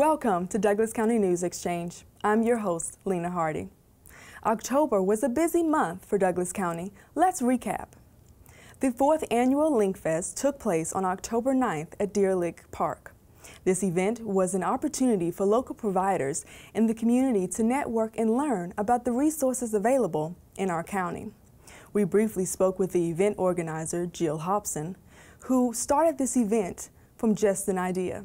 Welcome to Douglas County News Exchange. I'm your host, Lena Hardy. October was a busy month for Douglas County. Let's recap. The fourth annual Linkfest took place on October 9th at Deer Lick Park. This event was an opportunity for local providers in the community to network and learn about the resources available in our county. We briefly spoke with the event organizer, Jill Hobson, who started this event from just an idea.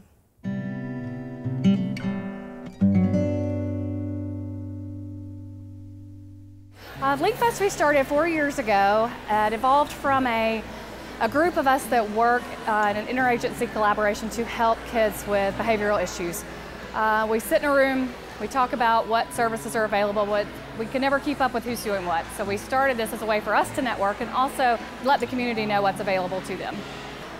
Uh, Linkfest we started four years ago. Uh, it evolved from a, a group of us that work uh, in an interagency collaboration to help kids with behavioral issues. Uh, we sit in a room, we talk about what services are available, what we can never keep up with who's doing what. So we started this as a way for us to network and also let the community know what's available to them.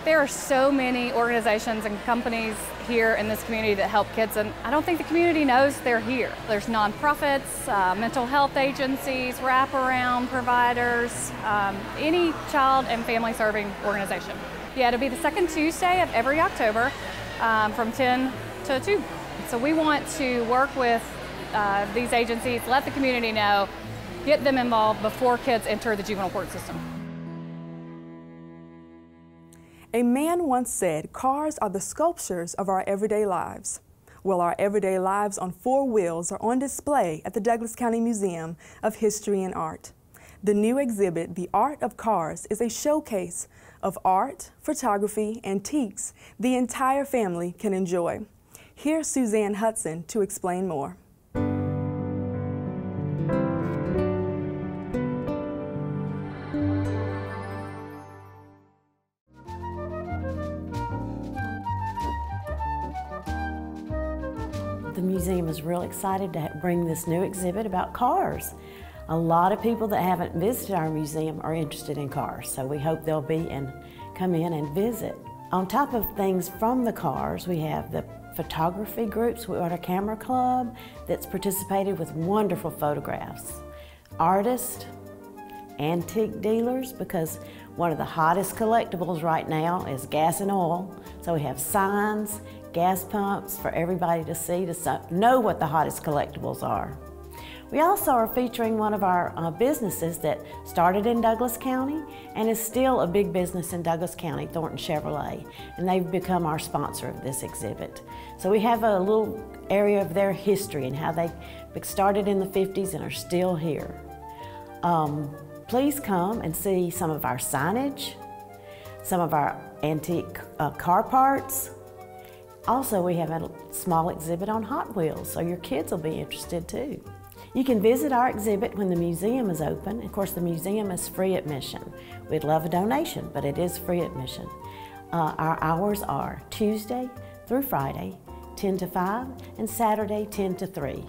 There are so many organizations and companies here in this community that help kids, and I don't think the community knows they're here. There's nonprofits, uh, mental health agencies, wraparound providers, um, any child and family serving organization. Yeah, it'll be the second Tuesday of every October um, from 10 to 2. So we want to work with uh, these agencies, let the community know, get them involved before kids enter the juvenile court system. A man once said, cars are the sculptures of our everyday lives. Well, our everyday lives on four wheels are on display at the Douglas County Museum of History and Art. The new exhibit, The Art of Cars, is a showcase of art, photography, antiques the entire family can enjoy. Here's Suzanne Hudson to explain more. Real excited to bring this new exhibit about cars. A lot of people that haven't visited our museum are interested in cars, so we hope they'll be and come in and visit. On top of things from the cars, we have the photography groups. We got a camera club that's participated with wonderful photographs. Artists, antique dealers, because one of the hottest collectibles right now is gas and oil. So we have signs, gas pumps for everybody to see to know what the hottest collectibles are. We also are featuring one of our uh, businesses that started in Douglas County and is still a big business in Douglas County, Thornton Chevrolet, and they've become our sponsor of this exhibit. So we have a little area of their history and how they started in the 50s and are still here. Um, please come and see some of our signage, some of our antique uh, car parts, also, we have a small exhibit on Hot Wheels, so your kids will be interested too. You can visit our exhibit when the museum is open. Of course, the museum is free admission. We'd love a donation, but it is free admission. Uh, our hours are Tuesday through Friday, 10 to 5, and Saturday, 10 to 3.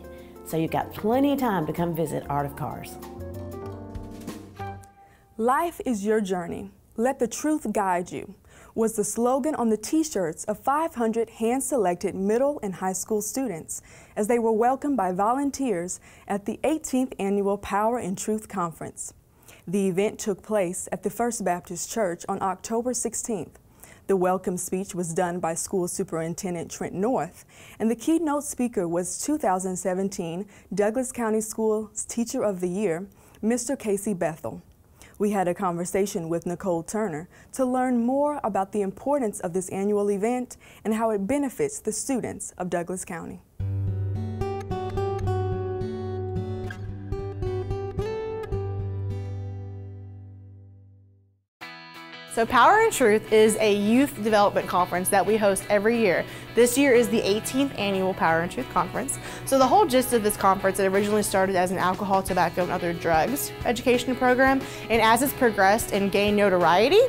So you've got plenty of time to come visit Art of Cars. Life is your journey. Let the truth guide you was the slogan on the t-shirts of 500 hand-selected middle and high school students as they were welcomed by volunteers at the 18th Annual Power and Truth Conference. The event took place at the First Baptist Church on October 16th. The welcome speech was done by School Superintendent Trent North, and the keynote speaker was 2017 Douglas County Schools Teacher of the Year, Mr. Casey Bethel. We had a conversation with Nicole Turner to learn more about the importance of this annual event and how it benefits the students of Douglas County. So Power and Truth is a youth development conference that we host every year. This year is the 18th annual Power and Truth Conference. So the whole gist of this conference, it originally started as an alcohol, tobacco, and other drugs education program. And as it's progressed and gained notoriety,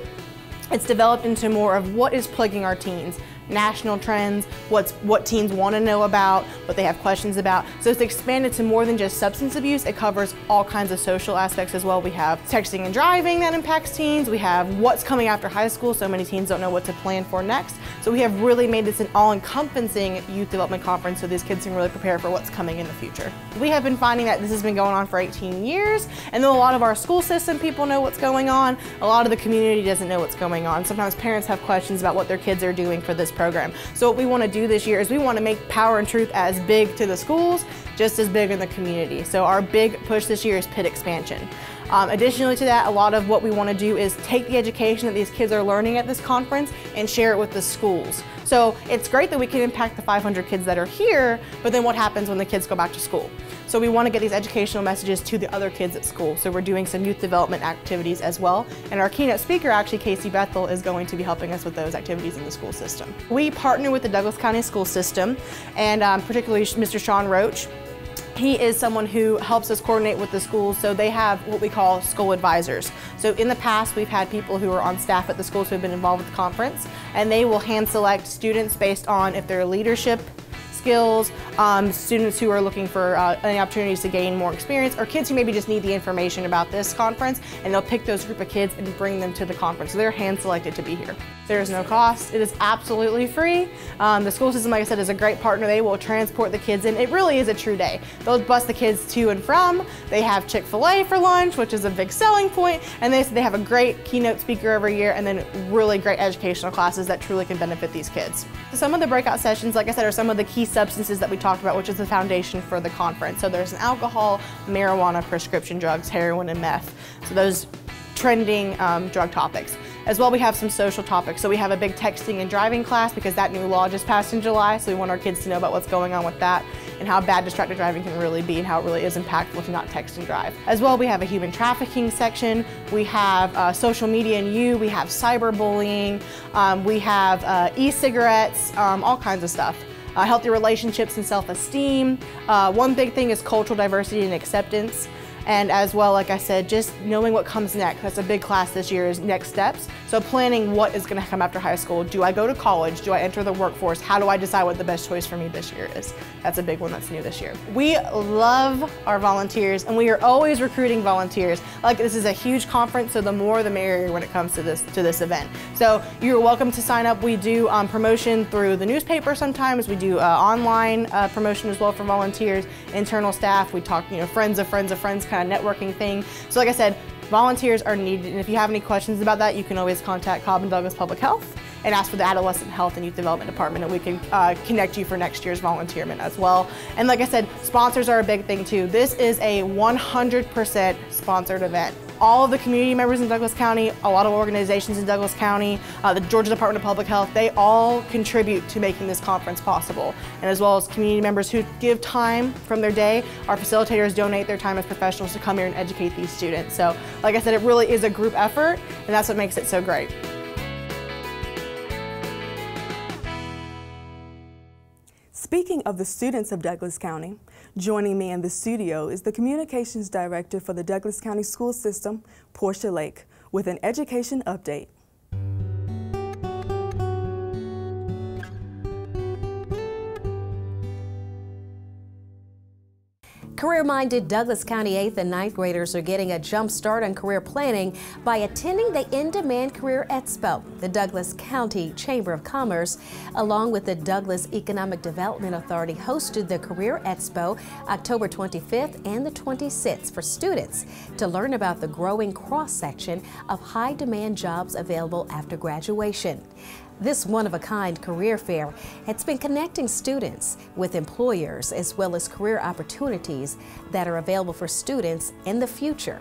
it's developed into more of what is plaguing our teens national trends, what's what teens want to know about, what they have questions about. So it's expanded to more than just substance abuse. It covers all kinds of social aspects as well. We have texting and driving that impacts teens. We have what's coming after high school. So many teens don't know what to plan for next. So we have really made this an all-encompassing youth development conference so these kids can really prepare for what's coming in the future. We have been finding that this has been going on for 18 years and though a lot of our school system people know what's going on, a lot of the community doesn't know what's going on. Sometimes parents have questions about what their kids are doing for this program. So what we want to do this year is we want to make Power and Truth as big to the schools, just as big in the community. So our big push this year is PIT expansion. Um, additionally to that, a lot of what we want to do is take the education that these kids are learning at this conference and share it with the schools. So it's great that we can impact the 500 kids that are here, but then what happens when the kids go back to school? So we want to get these educational messages to the other kids at school. So we're doing some youth development activities as well. And our keynote speaker, actually Casey Bethel, is going to be helping us with those activities in the school system. We partner with the Douglas County School System and um, particularly Mr. Sean Roach he is someone who helps us coordinate with the schools, so they have what we call school advisors. So in the past, we've had people who are on staff at the schools who have been involved with the conference, and they will hand select students based on if they're leadership skills, um, students who are looking for uh, any opportunities to gain more experience, or kids who maybe just need the information about this conference, and they'll pick those group of kids and bring them to the conference. So they're hand selected to be here. There is no cost. It is absolutely free. Um, the school system, like I said, is a great partner. They will transport the kids in. It really is a true day. They'll bus the kids to and from. They have Chick-fil-A for lunch, which is a big selling point, and they, they have a great keynote speaker every year and then really great educational classes that truly can benefit these kids. So some of the breakout sessions, like I said, are some of the key substances that we talked about, which is the foundation for the conference. So there's an alcohol, marijuana, prescription drugs, heroin, and meth. So those trending um, drug topics. As well, we have some social topics. So we have a big texting and driving class because that new law just passed in July. So we want our kids to know about what's going on with that and how bad distracted driving can really be and how it really is impactful to not text and drive. As well, we have a human trafficking section. We have uh, social media and you. We have cyberbullying. Um, we have uh, e-cigarettes, um, all kinds of stuff. Uh, healthy relationships and self-esteem. Uh, one big thing is cultural diversity and acceptance and as well, like I said, just knowing what comes next. That's a big class this year is next steps. So planning what is gonna come after high school. Do I go to college? Do I enter the workforce? How do I decide what the best choice for me this year is? That's a big one that's new this year. We love our volunteers and we are always recruiting volunteers. Like this is a huge conference, so the more the merrier when it comes to this to this event. So you're welcome to sign up. We do um, promotion through the newspaper sometimes. We do uh, online uh, promotion as well for volunteers, internal staff. We talk, you know, friends of friends of friends kind kind of networking thing. So like I said, volunteers are needed, and if you have any questions about that, you can always contact Cobb and Douglas Public Health and ask for the Adolescent Health and Youth Development Department, and we can uh, connect you for next year's volunteerment as well. And like I said, sponsors are a big thing too. This is a 100% sponsored event all of the community members in Douglas County, a lot of organizations in Douglas County, uh, the Georgia Department of Public Health, they all contribute to making this conference possible. And as well as community members who give time from their day, our facilitators donate their time as professionals to come here and educate these students. So like I said, it really is a group effort and that's what makes it so great. Speaking of the students of Douglas County, joining me in the studio is the Communications Director for the Douglas County School System, Portia Lake, with an education update. Career-minded Douglas County 8th and 9th graders are getting a jump start on career planning by attending the In-Demand Career Expo. The Douglas County Chamber of Commerce, along with the Douglas Economic Development Authority, hosted the Career Expo October 25th and the 26th for students to learn about the growing cross-section of high-demand jobs available after graduation. This one-of-a-kind career fair has been connecting students with employers as well as career opportunities that are available for students in the future.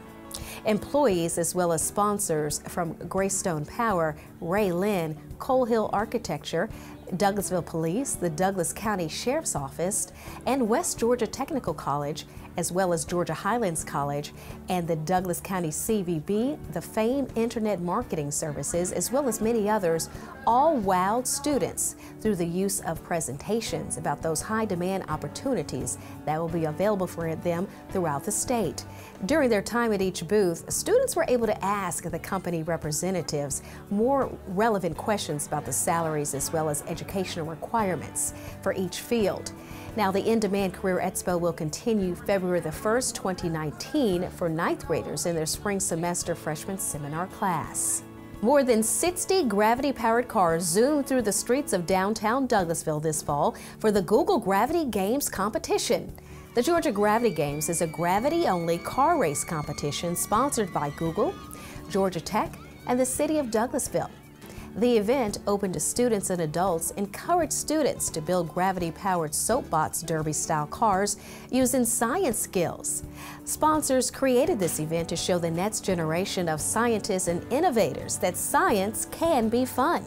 Employees as well as sponsors from Greystone Power, Ray Lynn, Coal Hill Architecture, Douglasville Police, the Douglas County Sheriff's Office, and West Georgia Technical College as well as Georgia Highlands College and the Douglas County CVB, the FAME Internet Marketing Services, as well as many others, all wowed students through the use of presentations about those high demand opportunities that will be available for them throughout the state. During their time at each booth, students were able to ask the company representatives more relevant questions about the salaries as well as educational requirements for each field. Now, the In Demand Career Expo will continue February the 1st, 2019 for ninth graders in their spring semester freshman seminar class. More than 60 gravity-powered cars zoomed through the streets of downtown Douglasville this fall for the Google Gravity Games competition. The Georgia Gravity Games is a gravity-only car race competition sponsored by Google, Georgia Tech, and the City of Douglasville. The event, open to students and adults, encouraged students to build gravity-powered soapbox derby-style cars using science skills. Sponsors created this event to show the next generation of scientists and innovators that science can be fun.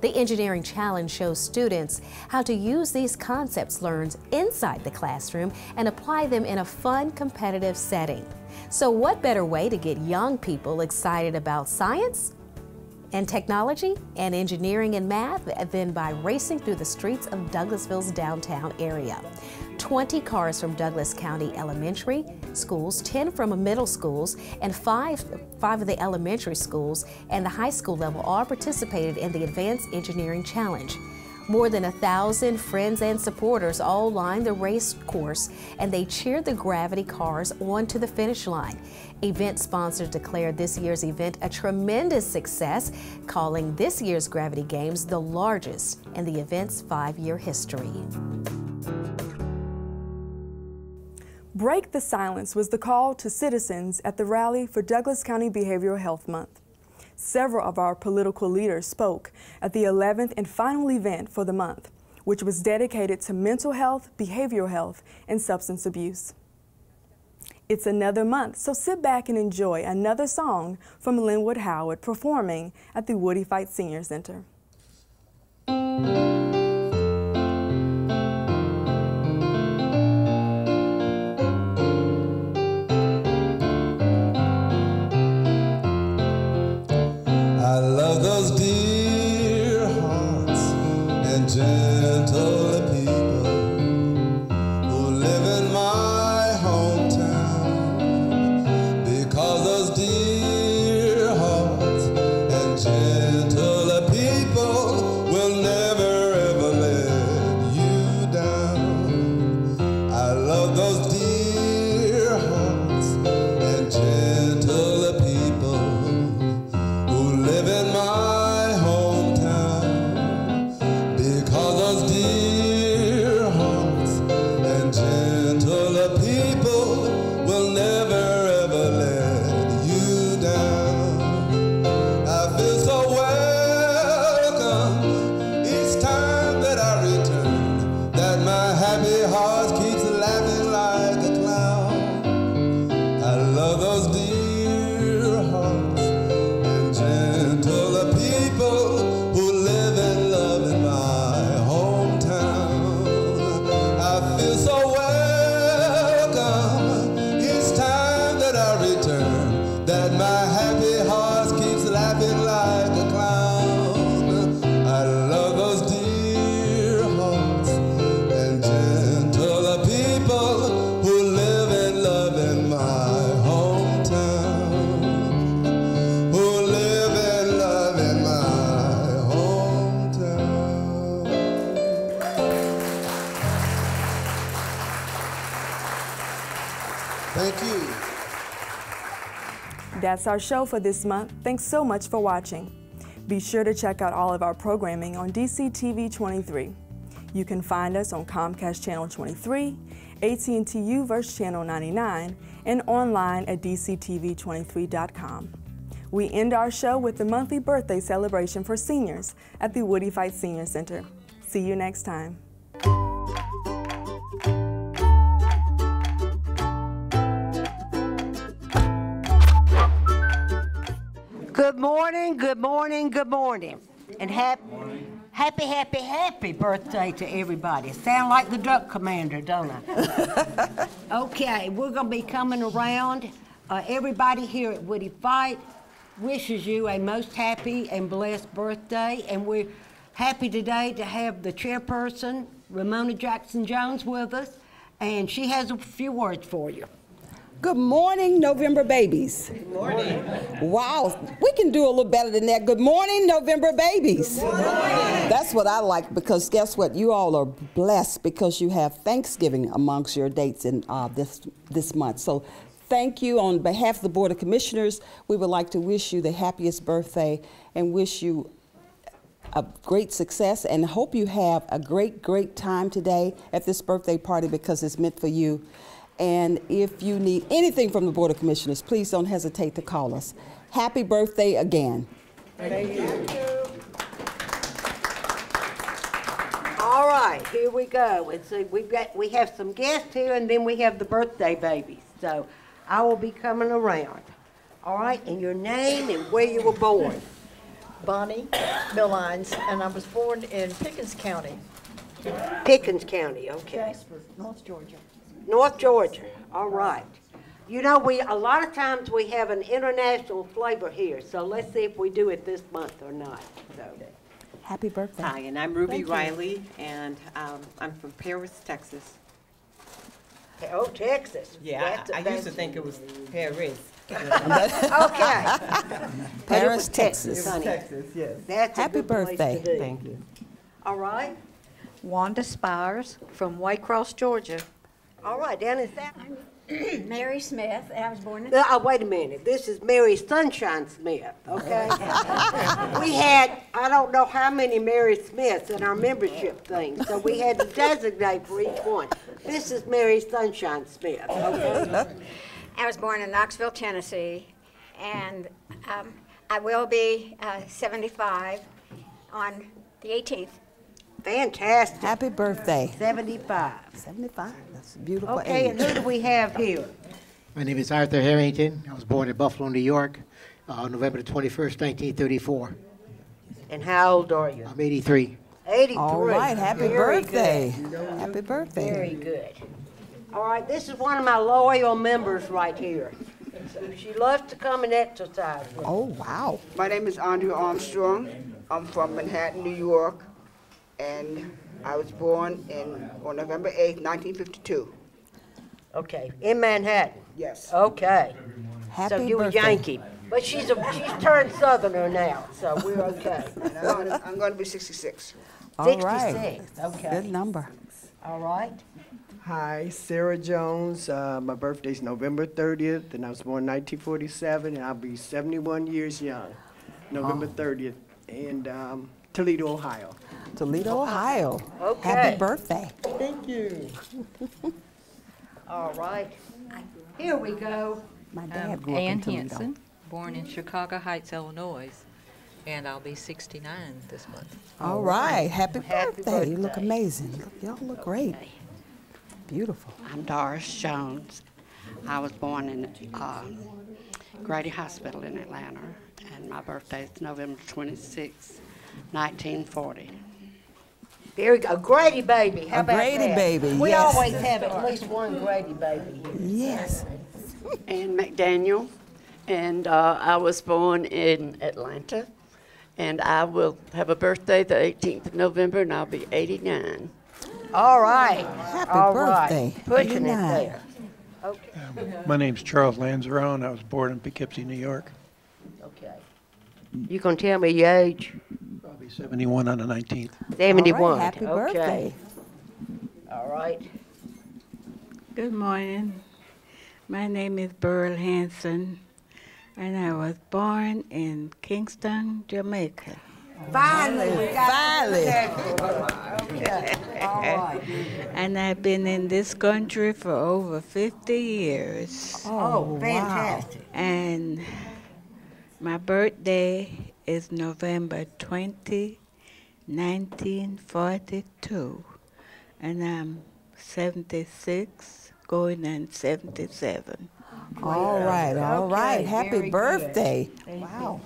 The Engineering Challenge shows students how to use these concepts learned inside the classroom and apply them in a fun, competitive setting. So what better way to get young people excited about science and technology and engineering and math than by racing through the streets of Douglasville's downtown area. 20 cars from Douglas County Elementary schools, 10 from middle schools, and five, five of the elementary schools and the high school level all participated in the Advanced Engineering Challenge. More than a thousand friends and supporters all lined the race course and they cheered the Gravity cars onto the finish line. Event sponsors declared this year's event a tremendous success, calling this year's Gravity Games the largest in the event's five-year history. Break the Silence was the call to citizens at the rally for Douglas County Behavioral Health Month. Several of our political leaders spoke at the 11th and final event for the month, which was dedicated to mental health, behavioral health, and substance abuse. It's another month, so sit back and enjoy another song from Linwood Howard performing at the Woodie Fite Senior Center. That's our show for this month. Thanks so much for watching. Be sure to check out all of our programming on DCTV 23. You can find us on Comcast Channel 23, AT&T UVerse Channel 99, and online at DCTV23.com. We end our show with the monthly birthday celebration for seniors at the Woodie Fite Senior Center. See you next time. Good morning, good morning, good morning. And happy, happy, happy, happy birthday to everybody. Sound like the duck commander, don't I? okay, we're going to be coming around. Uh, everybody here at Woodie Fite wishes you a most happy and blessed birthday. And we're happy today to have the chairperson, Ramona Jackson Jones, with us. And she has a few words for you. Good morning, November babies. Good morning. Wow, we can do a little better than that. Good morning, November babies. Good morning. That's what I like because guess what? You all are blessed because you have Thanksgiving amongst your dates in uh, this this month. So thank you on behalf of the Board of Commissioners. We would like to wish you the happiest birthday and wish you a great success and hope you have a great, great time today at this birthday party because it's meant for you. And if you need anything from the Board of Commissioners, please don't hesitate to call us. Happy birthday again. Thank you. Thank you. All right, here we go. And see, we've got we have some guests here, and then we have the birthday babies. So I will be coming around. All right, and your name and where you were born. Bonnie Millines, and I was born in Pickens County. Pickens County, okay. Jasper, North Georgia. North Georgia, all right. You know, we, a lot of times we have an international flavor here, so let's see if we do it this month or not, so. Happy birthday. Hi, and I'm Ruby Riley, and um, I'm from Paris, Texas. Oh, Texas. Yeah, That's- I I used to think it was Paris. Okay. But it was Paris, Texas. honey. Texas, yes. That's a Happy good place to birthday. Thank you. All right, Wanda Spires from White Cross, Georgia. All right, down in South. Mary Smith, I was born in Uh, oh, wait a minute, this is Mary Sunshine Smith, okay? We had, I don't know how many Mary Smiths in our membership thing, so we had to designate for each one. This is Mary Sunshine Smith, okay? I was born in Knoxville, Tennessee, and um, I will be uh, 75 on the 18th. Fantastic, Happy birthday. seventy-five. 75, that's a beautiful Okay, and who do we have here? My name is Arthur Harrington. I was born in Buffalo, New York, uh, November the 21st, 1934. And how old are you? I'm 83. Eighty-three. All right, happy Very good. birthday. Happy birthday. Very good. All right, this is one of my loyal members right here. She loves to come and exercise with me. Oh, wow. My name is Andrew Armstrong. I'm from Manhattan, New York, and I was born in, on November 8th, 1952. Okay, in Manhattan. Yes. Okay. So Happy you a birthday. Yankee. But she's a, she's turned southerner now, so we're okay. And I'm gonna, I'm gonna be 66. All right. Sixty-six, Good okay. number. All right. Hi, Sarah Jones. Uh, my birthday's November 30th, and I was born in 1947, and I'll be 71 years young. November 30th, in um, Toledo, Ohio. Toledo, Ohio. Okay. Happy birthday. Thank you. All right. Here we go. My dad grew up Um, Ann in Toledo. Hanson, born in Chicago Heights, Illinois, and I'll be 69 this month. All right, happy Happy birthday. You look amazing. Y'all look great. Beautiful. I'm Doris Jones. I was born in uh, Grady Hospital in Atlanta, and my birthday is November 26, 1940. Very good. A Grady baby. How A about Grady that? baby, We yes. always have at least one Grady baby. here. Yes. Ann McDaniel, and uh, I was born in Atlanta, and I will have a birthday the 18th of November, and I'll be 89. All right. Happy All right. birthday. Pushing it 89. there. Okay. My name's Charles Lanzarone. I was born in Poughkeepsie, New York. Okay. You gonna tell me your age? I'll be 71 on the 19th. Seventy-one. All right, happy Okay. birthday. All right. Good morning. My name is Burl Hanson, and I was born in Kingston, Jamaica. Finally, Finally. Okay. All right. And I've been in this country for over 50 years. Oh, fantastic. And my birthday is November 20, 1942. And I'm 76, going on 77. All right, all right. Okay, Happy very good. birthday. Wow.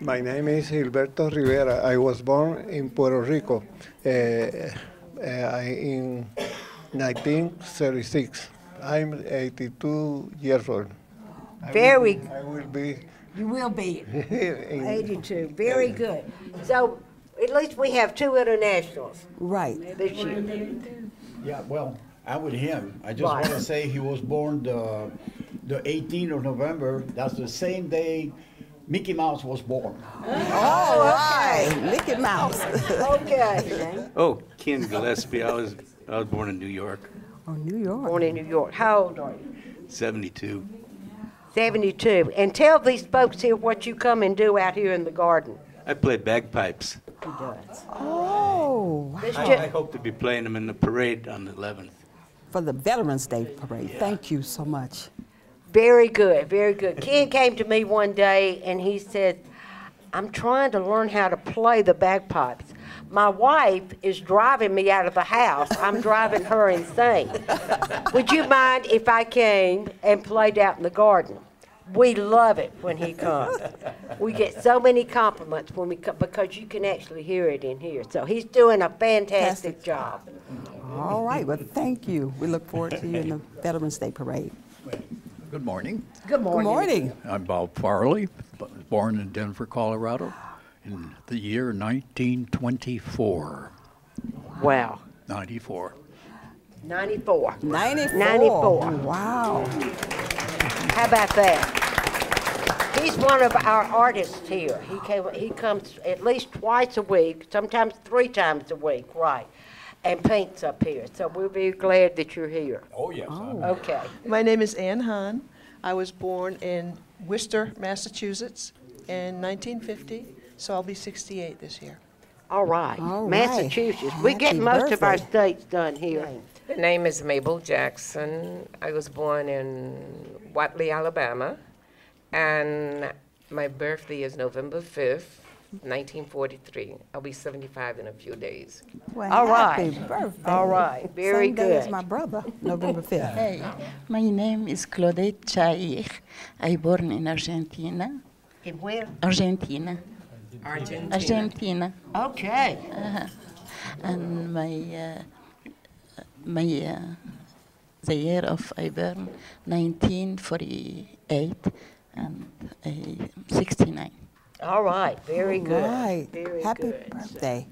My name is Gilberto Rivera. I was born in Puerto Rico uh, uh, in 1936. I'm 82 years old. I will Very be- I will be You will be 82. Very good. So at least we have two internationals Right. this year. Yeah, well, I'm with him. I just Right. want to say he was born the, the 18th of November. That's the same day Mickey Mouse was born. Oh, oh, All right. Mickey Mouse. Okay. Oh, Ken Gillespie. I was I was born in New York, Oh, New York. Born in New York. How old are you? 72. 72. And tell these folks here what you come and do out here in the garden. I play bagpipes. He does. Oh, wow. I, I hope to be playing them in the parade on the 11th. For the Veterans Day Parade. Thank you so much. Very good, very good. Ken came to me one day and he said, I'm trying to learn how to play the bagpipes, My wife is driving me out of the house. I'm driving her insane. Would you mind if I came and played out in the garden? We love it when he comes. We get so many compliments when we come because you can actually hear it in here. So he's doing a fantastic job. All right, well, thank you. We look forward to you in the Veterans Day Parade. Good morning. Good morning. Good morning. I'm Bob Farley, born in Denver, Colorado in the year 1924. Wow. 94. 94. 94. 94. Wow. How about that? He's one of our artists here. He came, he comes at least twice a week, sometimes three times a week, right? And paints up here. So we'll be glad that you're here. Oh, yes. Okay. My name is Ann Hahn. I was born in Worcester, Massachusetts in 1950, so I'll be 68 this year. All right. All right. Massachusetts. We get Happy most of our states done here. The name is Mabel Jackson. I was born in Wadley, Alabama, and my birthday is November 5th, 1943. I'll be 75 in a few days. Well, All happy right. birthday. All right. Very Same day as good. my brother, November 5th. Hey, my name is Claudette Chair. I born in Argentina. In where? Argentina. Argentina. Argentina. Okay. Uh-huh. And my uh, my uh, the year of I born 1948 and I 69. All right. Very good. Right. Very Happy good. birthday,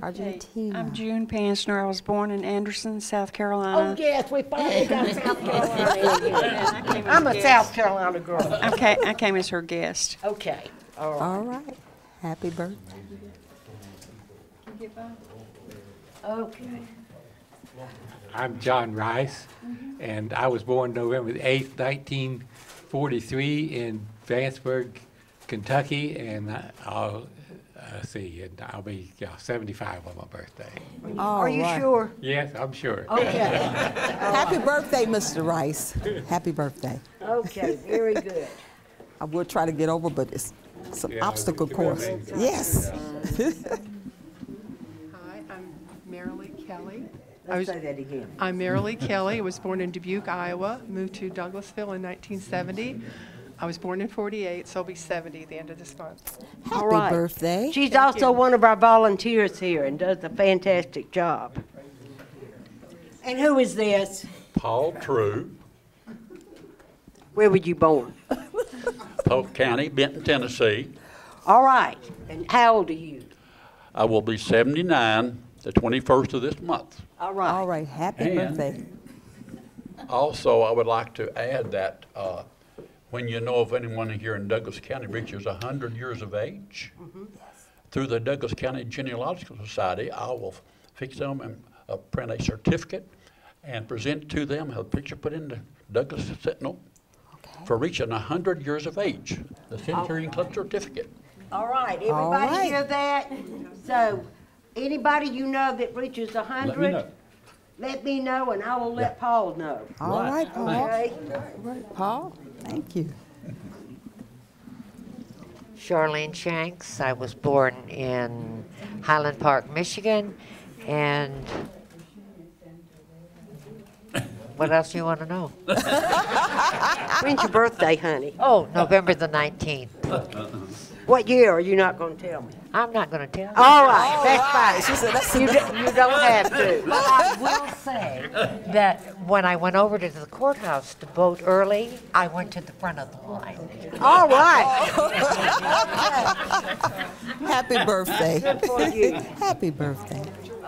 Argentina. I'm June Pansner. I was born in Anderson, South Carolina. Oh, yes, we finally got South Carolina in. I'm a South Carolina girl. I came, I came as her guest. Okay. All right. All right. Happy birthday. Okay. I'm John Rice, and I was born November the 8th, 1943 in Vanceburg, Kentucky, and I- I'll, uh, see, and I'll be yeah, 75 on my birthday. All Are you right. sure? Yes, I'm sure. Okay. Happy birthday, Mr. Rice. Happy birthday. Okay, very good. I will try to get over, but it's, it's an Yeah, obstacle course. amazing. Yes. Hi, I'm Marilee Kelly. I Let's was- say that again. I'm Marilee Kelly. I was born in Dubuque, Iowa, moved to Douglasville in 1970. I was born in 48, so I'll be 70 at the end of this month. All right. birthday. She's also one of our volunteers here and does a fantastic job. And who is this? Paul True, Where were you born? Polk County, Benton, Tennessee. All right. And how old are you? I will be 79 the 21st of this month. All right. All right. Happy And- birthday. Also, I would like to add that uh, when you know of anyone here in Douglas County reaches 100 years of age, through the Douglas County Genealogical Society, I will fix them and uh, print a certificate and present to them, a picture put in the Douglas Sentinel for reaching 100 years of age, the Centurion Club certificate. All right. All Everybody right. hear that? So, anybody you know that reaches a hundred? know. Let me know and I will let Paul know. All right, Paul. Okay? All right, Paul. Thank you. Charlene Shanks. I was born in Highland Park, Michigan, and what else do you want to know? When's your birthday, honey? Oh, November the 19th. What year are you not going to tell me? I'm not going to tell you. All right, oh, that's fine. She said that's you, do, you don't have to. But I will say that when I went over to the courthouse to vote early, I went to the front of the line. All right. Happy birthday. Good for you. Happy birthday.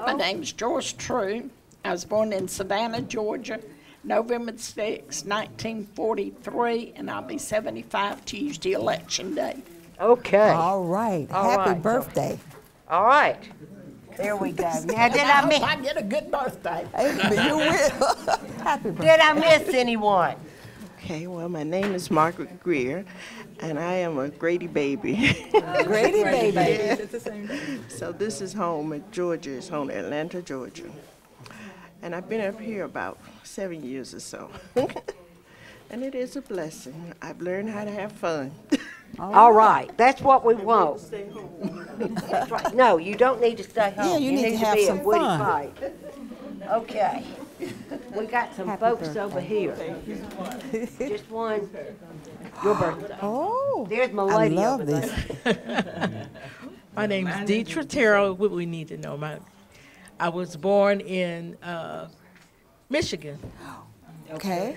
My name's Joyce True. I was born in Savannah, Georgia, November 6, 1943, and I'll be 75 Tuesday, Election Day. Okay. All right. All Happy right. birthday. All right. There we go. Now, did I miss? I get a good birthday. you will. Happy birthday. Did I miss anyone? Okay, well, my name is Margaret Greer, and I am a Grady baby. Grady baby. Yeah. So this is home at Georgia. It's home Atlanta, Georgia. And I've been up here about seven years or so. and it is a blessing. I've learned how to have fun. All right, that's what we want. That's right. No, you don't need to stay home. Yeah, you need to have be some at Woodie fun. Fite. Okay. We got some folks over here. Just one, your birthday. Oh. There's my I love over this. there. My name is Deetra Terrell. What we need to know, my, I was born in uh, Michigan. Okay.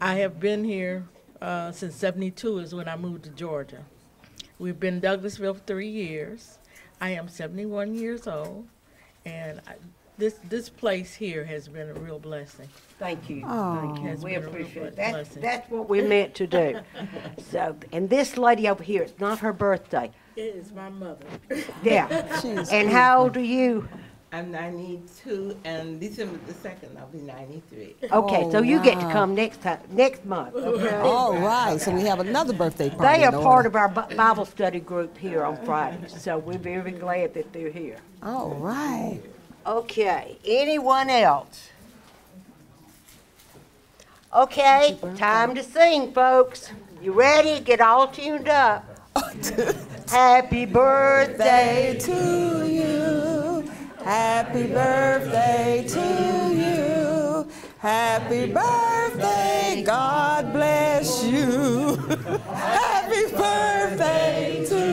I have been here uh, since '72 is when I moved to Georgia. We've been in Douglasville for three years. I am 71 years old, and I, this this place here has been a real blessing. Thank you. Thank Thank you. We been a real appreciate it. That's, blessing. that's what we meant to do. So, and this lady over here, it's not her birthday. It is my mother. Yeah. And how old are you? I'm 92, and December the 2nd, I'll be 93. Okay, so you get to oh, come next time, next month, okay? All right, so we have another birthday party. They are in part order. of our Bi- Bible study group here on Fridays, so we're very glad that they're here. All right. Okay, anyone else? Okay, time to sing, folks. You ready? Get all tuned up. Happy birthday to you. Happy birthday to you. Happy birthday. God bless you. Happy birthday to you.